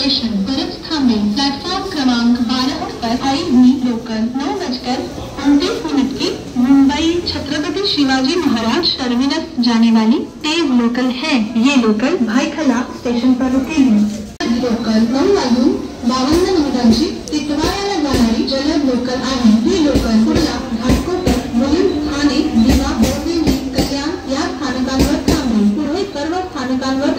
Station बरफ थामे platform क्रमांक 12 पर आई हुई लोकल नौ बजकर उनतीस मिनट की मुंबई छत्रपति शिवाजी महाराज टर्मिनस जाने वाली तेज लोकल है। ये लोकल भाईखला स्टेशन पर रुकेगी लोकल नौ वाजून बावन्न मिनिटांची तितवाळ्याला जाणारी जलद लोकल आहे ये लोकल कुर्ला घाटकोपर मुलीम ठाणे दिवा, बोरिवली, कल्याण या स्थानकांवर थांबेल पुढे सर्व स्थानकांवर